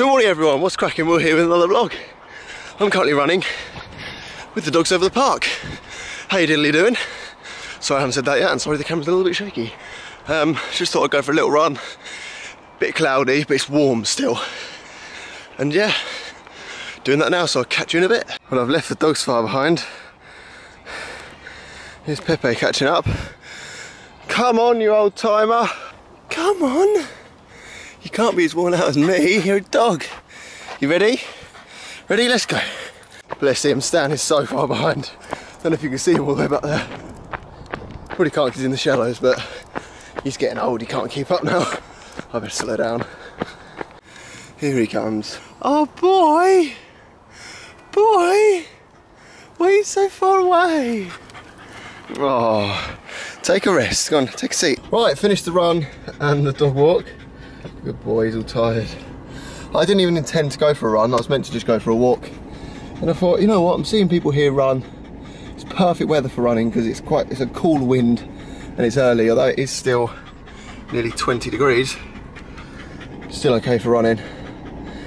Good morning everyone, what's cracking? We're here with another vlog. I'm currently running with the dogs over the park. How you diddly doing? Sorry I haven't said that yet, and sorry the camera's a little bit shaky. Um, just thought I'd go for a little run. Bit cloudy, but it's warm still. And yeah, doing that now, so I'll catch you in a bit. Well, I've left the dogs far behind. Here's Pepe catching up. Come on, you old timer. Come on. You can't be as worn out as me, you're a dog. You ready? Ready, let's go. Bless him, Stan is so far behind. I don't know if you can see him all the way back there. Probably can't because he's in the shallows, but he's getting old, he can't keep up now. I better slow down. Here he comes. Oh boy! Boy! Why are you so far away? Oh, take a rest. Go on, take a seat. Right, finished the run and the dog walk. Good boy, he's all tired. I didn't even intend to go for a run. I was meant to just go for a walk. And I thought, you know what? I'm seeing people here run. It's perfect weather for running because it's quite, it's a cool wind and it's early, although it is still nearly 20 degrees. Still okay for running.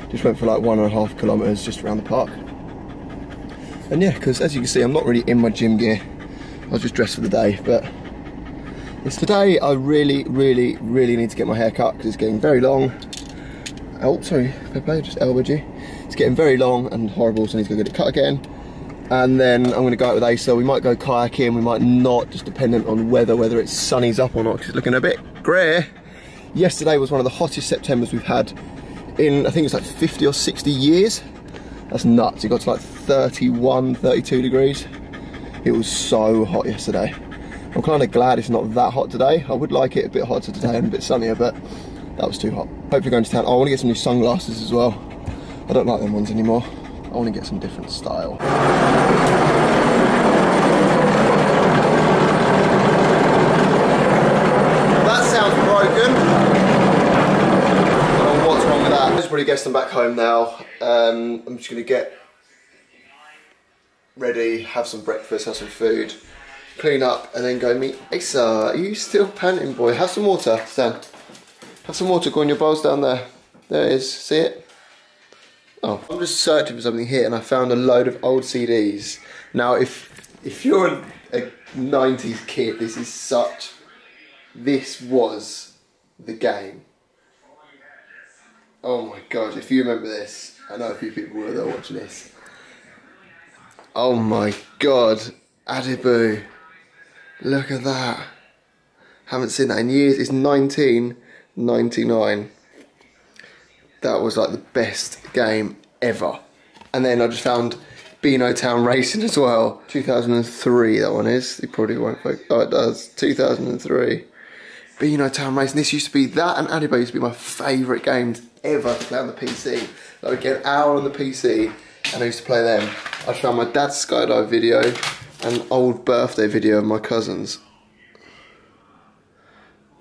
Just went for like one and a half kilometers just around the park. And yeah, because as you can see, I'm not really in my gym gear. I was just dressed for the day, but today I really, really, really need to get my hair cut because it's getting very long. Oh, sorry, Pepe, just elbowed you. It's getting very long and horrible, so I need to go get it cut again. And then I'm going to go out with Asa. We might go kayaking, we might not, just dependent on weather, whether it's sunny's up or not, because it's looking a bit grey. Yesterday was one of the hottest Septembers we've had in, I think it's like 50 or 60 years. That's nuts. It got to like 31, 32 degrees. It was so hot yesterday. I'm kind of glad it's not that hot today. I would like it a bit hotter today and a bit sunnier, but that was too hot. Hopefully going to town. Oh, I want to get some new sunglasses as well. I don't like them ones anymore. I want to get some different style. That sounds broken. I don't know what's wrong with that. Probably guessed I'm back home now. Um, I'm just going to get ready, have some breakfast, have some food clean up, and then go meet Asa. Are you still panting, boy? Have some water, Stan. Have some water, go in your bowls down there. There it is, see it? Oh, I'm just searching for something here and I found a load of old CDs. Now, if if you're a, a 90s kid, this is such, this was the game. Oh my god, if you remember this, I know a few people were there watching this. Oh my god, Adiboo. Look at that. Haven't seen that in years. It's 1999. That was like the best game ever. And then I just found Beanotown Racing as well. 2003 that one is. You probably won't focus. Oh, it does. 2003. Beanotown Racing. This used to be, that and Adiboo used to be my favourite games ever to play on the PC. I would get an hour on the PC and I used to play them. I found my dad's skydive video an old birthday video of my cousins.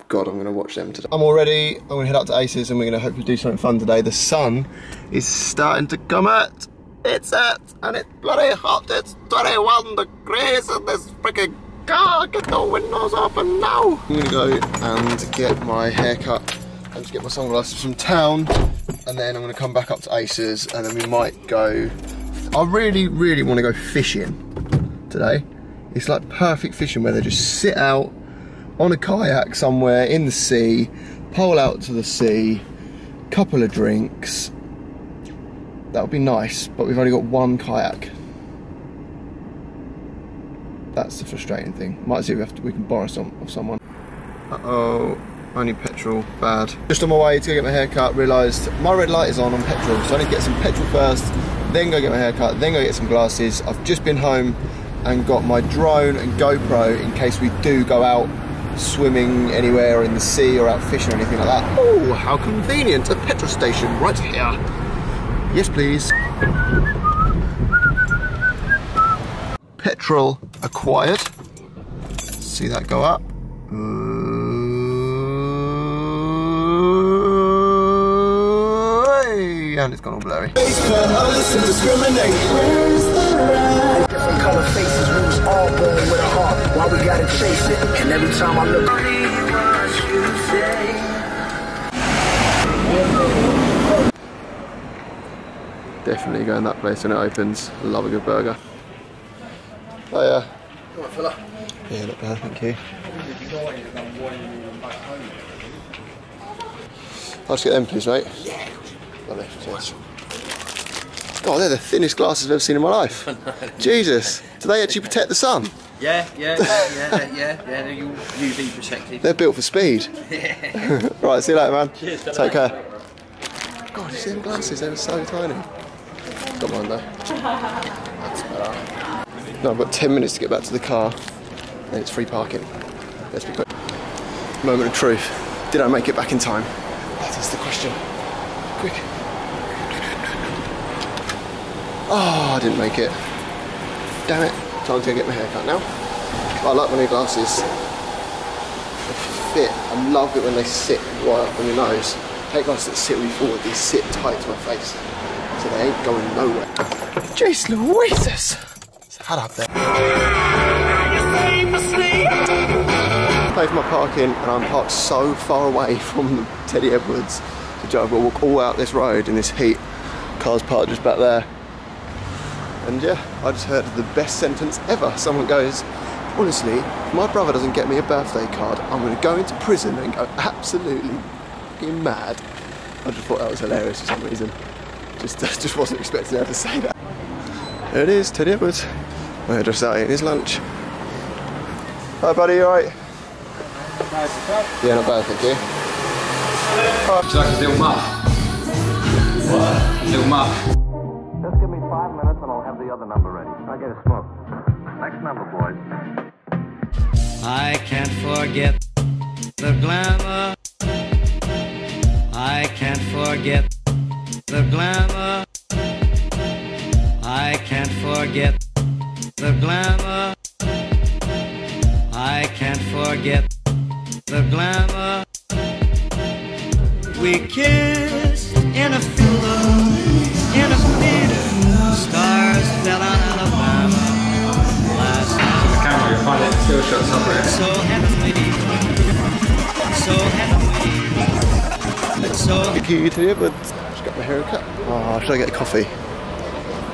God, I'm going to watch them today. I'm all ready. I'm going to head up to Asa's and we're going to hopefully do something fun today. The sun is starting to come out. It's out and it's bloody hot. It's 21 degrees in this freaking car. Get the windows open now. I'm going to go and get my hair cut and just get my sunglasses from town and then I'm going to come back up to Asa's and then we might go... I really, really want to go fishing today. It's like perfect fishing weather. Just sit out on a kayak somewhere in the sea, pole out to the sea, couple of drinks. That would be nice, but we've only got one kayak. That's the frustrating thing. Might see if we, to, we can borrow some of someone. Uh-oh, only petrol, bad. Just on my way to go get my haircut, realised my red light is on on petrol, so I need to get some petrol first, then go get my haircut, then go get some glasses. I've just been home and got my drone and GoPro in case we do go out swimming anywhere or in the sea or out fishing or anything like that. Oh, how convenient, a petrol station right here. Yes, please. Petrol acquired. See that go up. And it's gone all blurry color faces, we was all born with a heart. Why we gotta chase it? And every time I look. Definitely go in that place when it opens. Love a good burger. Oh yeah. Right, fella. Yeah, not bad, thank you. I'll just get them, please, mate. Yeah. Lovely. Cheers. God, they're the thinnest glasses I've ever seen in my life. Jesus. Do they actually protect the sun? Yeah, yeah, yeah, yeah, yeah, yeah, they're UV protected. They're built for speed. Yeah. right, see you later, man. Cheers, Take care. God, you see them glasses? They were so tiny. Got mine though. That's better. No, I've got 10 minutes to get back to the car, and it's free parking. Let's be quick. Moment of truth. Did I make it back in time? That is the question. Quick. Oh, I didn't make it. Damn it. Time to go get my hair cut now. I like my new glasses. They fit. I love it when they sit right up on your nose. Hate glasses that sit really forward. These sit tight to my face. So they ain't going nowhere. Jeez Louises! It's hot up there. Pay for my parking and I'm parked so far away from Teddy Edwards. I've got to walk all out this road in this heat. Car's parked just back there. And yeah, I just heard the best sentence ever. Someone goes, honestly, if my brother doesn't get me a birthday card, I'm going to go into prison and go absolutely mad. I just thought that was hilarious for some reason. Just, just wasn't expecting her to say that. There it is, Teddy Edwards. We're just out eating his lunch. Hi buddy, you alright? Yeah, not bad, thank you. Would you like a little muff? What? Little muff. The other number ready. I get a smoke. Next number, boys. I can't forget the glamour. I can't forget the glamour. I can't forget the glamour. I can't forget the glamour. We kissed in a field Fell on Alabama last night. Camera, you'll find it still shots somewhere. So heavenly, so heavenly, so you, Edwards. Just got my hair cut. Oh, should I get a coffee?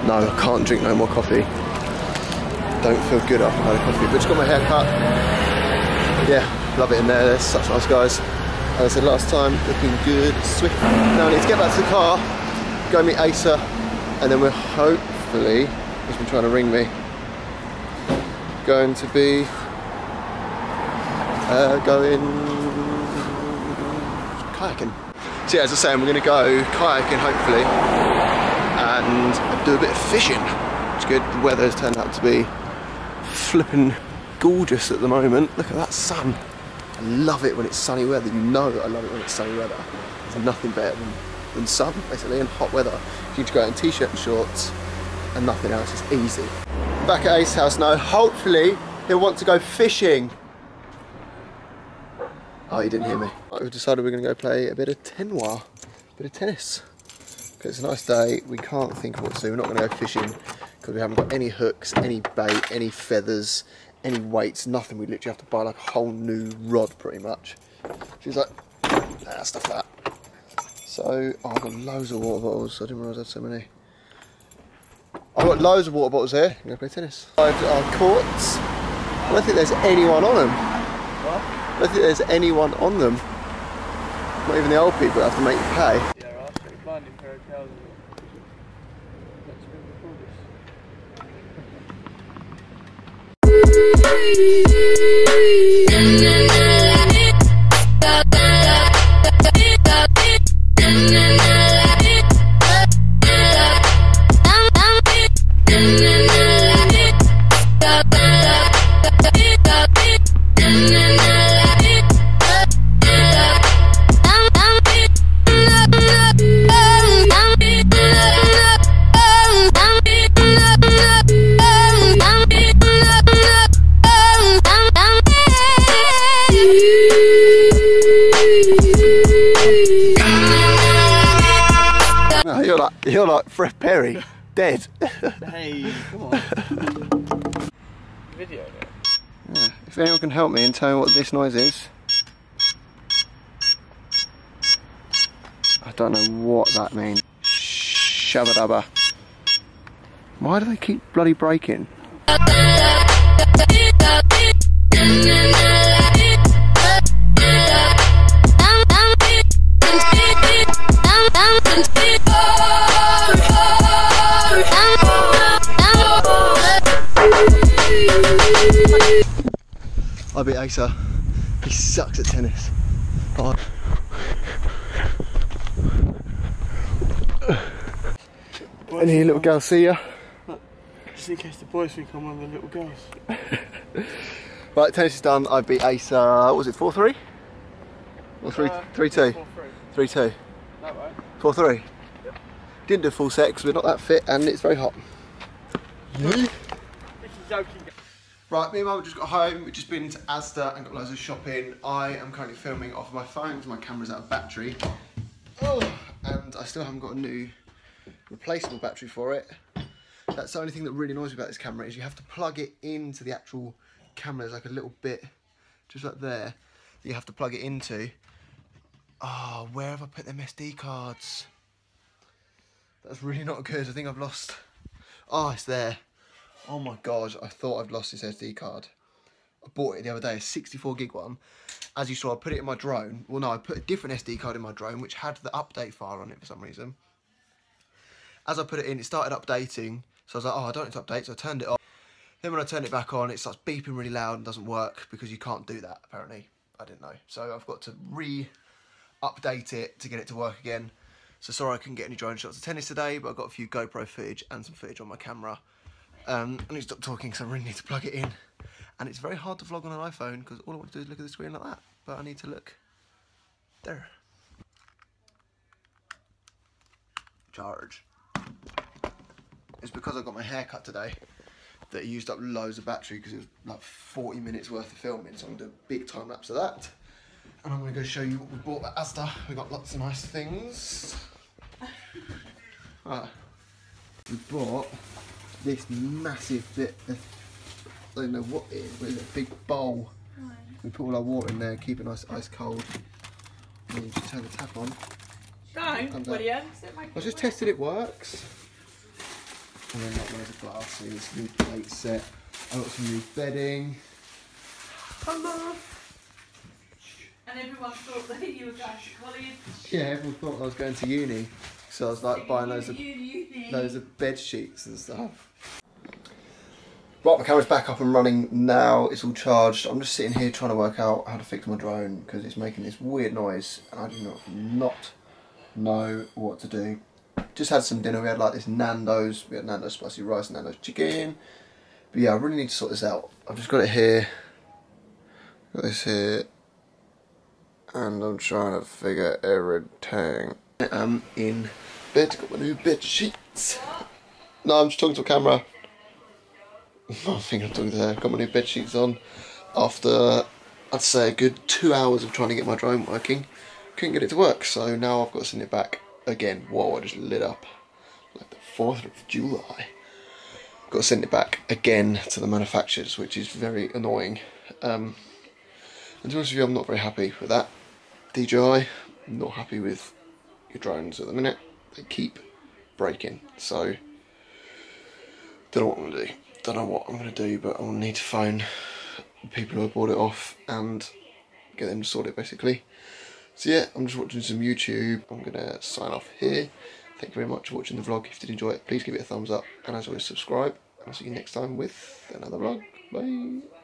No, I can't drink no more coffee. Don't feel good after a coffee, but just got my hair cut. Yeah, love it in there. They're such nice guys. As I said last time, looking good, swift. Now I need to get back to the car, go meet Asa, and then we're hopefully, he's been trying to ring me, going to be uh, going kayaking. So yeah, as I was saying, we're going to go kayaking hopefully, and do a bit of fishing. It's good. The weather has turned out to be flipping gorgeous at the moment. Look at that sun. I love it when it's sunny weather. You know I love it when it's sunny weather. There's nothing better than, than sun, basically, and hot weather. You can go out in t-shirt and shorts and nothing else. It's easy. Back at Ace House now. Hopefully, he'll want to go fishing. Oh, he didn't hear me. Right, we've decided we're going to go play a bit of tenwa, a bit of tennis. it's a nice day. We can't think of what to do. We're not going to go fishing because we haven't got any hooks, any bait, any feathers, any weights, nothing. We literally have to buy like a whole new rod, pretty much. She's like, ah, stuff that. So, oh, I've got loads of water bottles. I didn't realise I had so many. I've got loads of water bottles here. I'm going to play tennis. I've our uh, courts. I don't think there's anyone on them. I don't think there's anyone on them. Not even the old people have to make you pay. Yeah, I'll actually finding pair of trousers. That's really cool. No, like you're like Fred Perry, dead. Hey, come on. Video there. if anyone can help me and tell me what this noise is, I don't know what that means. Shabba dabba. Why do they keep bloody breaking? I. He sucks at tennis. Oh. Any little girls see ya? Just in case the boys think I'm one of the little girls. Right, tennis is done. I beat Asa. What was it 4 3? Or 3 Uh, 3 2? Four, three. 3 2. That way. 4 3. Didn't do full set we're not that fit and it's very hot. This is joking. Right, me and mum just got home. We've just been into Asda and got loads of shopping. I am currently filming off my phone because my camera's out of battery. Oh, and I still haven't got a new replaceable battery for it. That's the only thing that really annoys me about this camera is you have to plug it into the actual camera. There's like a little bit just like there that you have to plug it into. Oh, where have I put them SD cards? That's really not good. I think I've lost. Oh, it's there. Oh my god, I thought I'd lost this SD card. I bought it the other day, a 64 gig one. As you saw, I put it in my drone. Well, no, I put a different SD card in my drone, which had the update file on it for some reason. As I put it in, it started updating. So I was like, oh, I don't need to update, so I turned it off. Then when I turned it back on, it starts beeping really loud and doesn't work because you can't do that, apparently. I didn't know. So I've got to re-update it to get it to work again. So sorry I couldn't get any drone shots of tennis today, but I've got a few GoPro footage and some footage on my camera. Um, I need to stop talking because I really need to plug it in. And it's very hard to vlog on an iPhone because all I want to do is look at the screen like that. But I need to look there. Charge. It's because I got my hair cut today that used up loads of battery because it was like 40 minutes worth of filming. So I'm to do a big time lapse of that. And I'm going to go show you what we bought at Asda. We got lots of nice things. Right. We bought this massive bit of, I don't know what it is, but it's a big bowl. We put all our water in there, keep it nice ice cold. And then you just turn the tap on. Don't, And, uh, William. I just tested it works. And then like loads of glasses, new plate set. I got some new bedding. Hello. And everyone thought that you were going to college. Yeah, everyone thought I was going to uni. So I was like buying loads of Uni, uni. loads of bed sheets and stuff. Right, my camera's back up and running now. It's all charged. I'm just sitting here trying to work out how to fix my drone because it's making this weird noise and I do not not know what to do. Just had some dinner. We had like this Nando's. We had Nando's spicy rice, Nando's chicken. But yeah, I really need to sort this out. I've just got it here. Got this here. And I'm trying to figure everything. I'm in bed. Got my new bed sheets. No, I'm just talking to a camera. I think I'm talking to her. Got my new bed sheets on. After, I'd say, a good two hours of trying to get my drone working. Couldn't get it to work, so now I've got to send it back again. Whoa, I just lit up. Like the 4th of July. Got to send it back again to the manufacturers, which is very annoying. Um, and to be honest with you, I'm not very happy with that. DJI, not happy with your drones at the minute. They keep breaking. So, don't know what I'm going to do. Don't know what I'm going to do, but I'll need to phone the people who I bought it off and get them to sort it basically. So yeah, I'm just watching some YouTube. I'm going to sign off here. Thank you very much for watching the vlog. If you did enjoy it, please give it a thumbs up. And as always, subscribe. And I'll see you next time with another vlog. Bye.